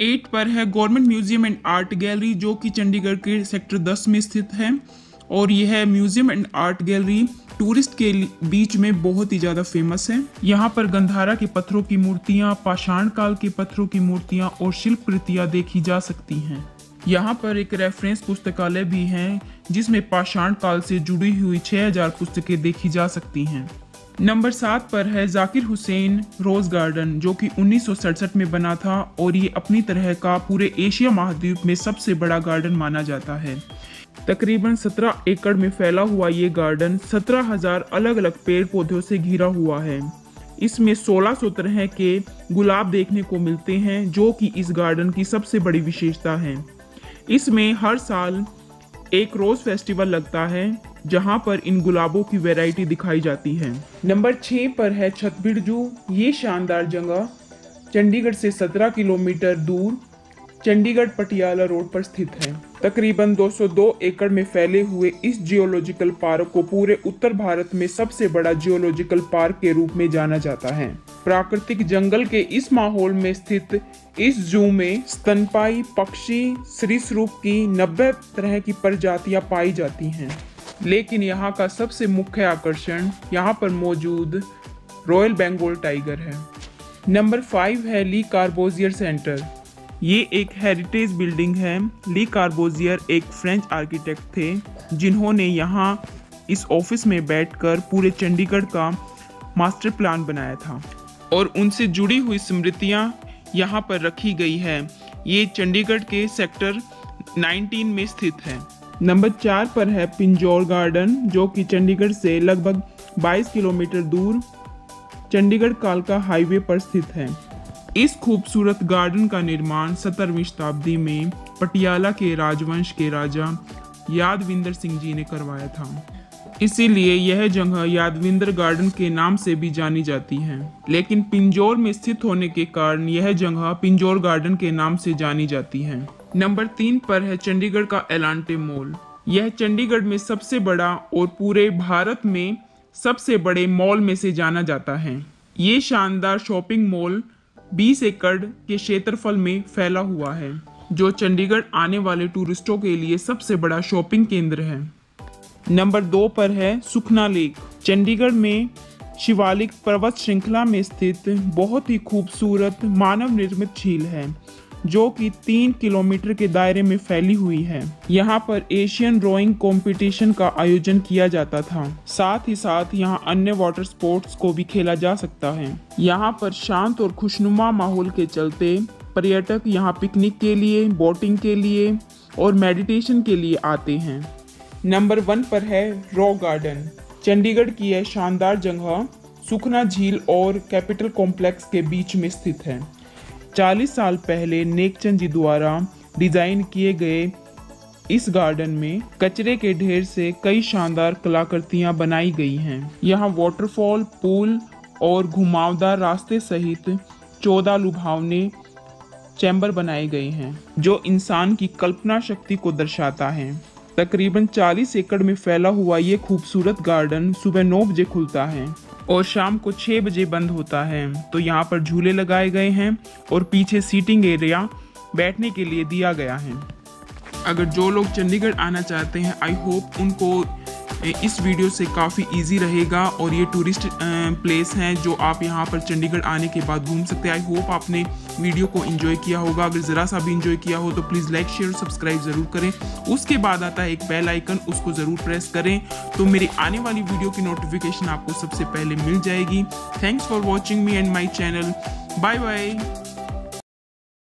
Eight पर है government museum and art gallery, जो कि चंडीगढ़ के सेक्टर 10 में स्थित है। और यह museum and art gallery tourist के बीच में बहुत ही ज़्यादा फ़ेमस है। यहाँ पर गंधारा के पत्थरों की मूर्तियाँ, पाषाण काल के पत्थरों की मूर्तियाँ और शिल्प कृतियाँ देखी जा सकती हैं। यहाँ पर एक रेफरेंस पुस्तकालय भी है, जिसमें पाषाण काल से जुड़ी हुई 6000 पुस्तकें देखी जा सकती हैं। नंबर सात पर है जाकिर हुसैन रोज गार्डन जो कि 1967 में बना था और ये अपनी तरह का पूरे एशिया महाद्वीप में सबसे बड़ा गार्डन माना जाता है। तकरीबन 17 एकड़ में फैला हुआ ये गार्डन 17,000 अलग अलग पेड़ पौधों से घिरा हुआ है। इसमें 1600 तरह के गुलाब देखने को मिलते हैं जो कि इस गार्डन की सबसे बड़ी विशेषता है। इसमें हर साल एक रोज फेस्टिवल लगता है। जहाँ पर इन गुलाबों की वैरायटी दिखाई जाती है। नंबर छः पर है छतबीड़ जू। ये शानदार जगह। चंडीगढ़ से 17 किलोमीटर दूर चंडीगढ़ पटियाला रोड पर स्थित है। तकरीबन 202 एकड़ में फैले हुए इस जियोलॉजिकल पार्क को पूरे उत्तर भारत में सबसे बड़ा जियोलॉजिकल पार्क के रूप में जाना जाता है। प्राकृतिक जंगल के इस माहौल में स्थित इस जू में स्तनपाई पक्षी सरीसृप की 90 तरह की प्रजातियाँ पाई जाती हैं। लेकिन यहाँ का सबसे मुख्य आकर्षण यहाँ पर मौजूद रॉयल बेंगोल टाइगर है। नंबर फाइव है ली कार्बोजियर सेंटर ये एक हेरिटेज बिल्डिंग है। ली कार्बोजियर एक फ्रेंच आर्किटेक्ट थे, जिन्होंने यहाँ इस ऑफ़िस में बैठकर पूरे चंडीगढ़ का मास्टर प्लान बनाया था। और उनसे जुड़ी हुई स्मृतियाँ यहाँ पर रखी गई है। ये चंडीगढ़ के सेक्टर 19 में स्थित है। नंबर चार पर है पिंजौर गार्डन, जो कि चंडीगढ़ से लगभग 22 किलोमीटर दूर चंडीगढ़ कालका हाईवे पर स्थित है। इस खूबसूरत गार्डन का निर्माण 17वीं शताब्दी में पटियाला के राजवंश के राजा यादविंदर सिंह जी ने करवाया था। इसीलिए यह जगह यादविंदर गार्डन के नाम से भी जानी जाती है। लेकिन पिंजौर में स्थित होने के कारण यह जगह पिंजौर गार्डन के नाम से जानी जाती है। नंबर तीन पर है चंडीगढ़ का एलांटे मॉल। यह चंडीगढ़ में सबसे बड़ा और पूरे भारत में सबसे बड़े मॉल में से जाना जाता है। ये शानदार शॉपिंग मॉल 20 एकड़ के क्षेत्रफल में फैला हुआ है, जो चंडीगढ़ आने वाले टूरिस्टों के लिए सबसे बड़ा शॉपिंग केंद्र है। नंबर दो पर है सुखना लेक। चंडीगढ़ में शिवालिक पर्वत श्रृंखला में स्थित बहुत ही खूबसूरत मानव निर्मित झील है। जो कि तीन किलोमीटर के दायरे में फैली हुई है। यहाँ पर एशियन रोइंग कंपटीशन का आयोजन किया जाता था। साथ ही साथ यहाँ अन्य वाटर स्पोर्ट्स को भी खेला जा सकता है। यहाँ पर शांत और खुशनुमा माहौल के चलते पर्यटक यहाँ पिकनिक के लिए बोटिंग के लिए और मेडिटेशन के लिए आते हैं। नंबर वन पर है रॉ गार्डन चंडीगढ़ की यह शानदार जगह सुखना झील और कैपिटल कॉम्प्लेक्स के बीच में स्थित है। 40 साल पहले नेकचंद जी द्वारा डिज़ाइन किए गए इस गार्डन में कचरे के ढेर से कई शानदार कलाकृतियाँ बनाई गई हैं। यहाँ वाटरफॉल पूल और घुमावदार रास्ते सहित चौदह लुभावने चैम्बर बनाए गए हैं, जो इंसान की कल्पना शक्ति को दर्शाता है। तकरीबन 40 एकड़ में फैला हुआ ये खूबसूरत गार्डन सुबह नौ बजे खुलता है। और शाम को छः बजे बंद होता है। तो यहाँ पर झूले लगाए गए हैं और पीछे सीटिंग एरिया बैठने के लिए दिया गया है। अगर जो लोग चंडीगढ़ आना चाहते हैं आई होप उनको इस वीडियो से काफ़ी इजी रहेगा और ये टूरिस्ट प्लेस हैं जो आप यहाँ पर चंडीगढ़ आने के बाद घूम सकते हैं। आई होप आपने वीडियो को एंजॉय किया होगा। अगर ज़रा सा भी एंजॉय किया हो तो प्लीज़ लाइक शेयर और सब्सक्राइब ज़रूर करें। उसके बाद आता है एक बेल आइकन उसको ज़रूर प्रेस करें। तो मेरी आने वाली वीडियो की नोटिफिकेशन आपको सबसे पहले मिल जाएगी। Thanks for watching me and my channel bye bye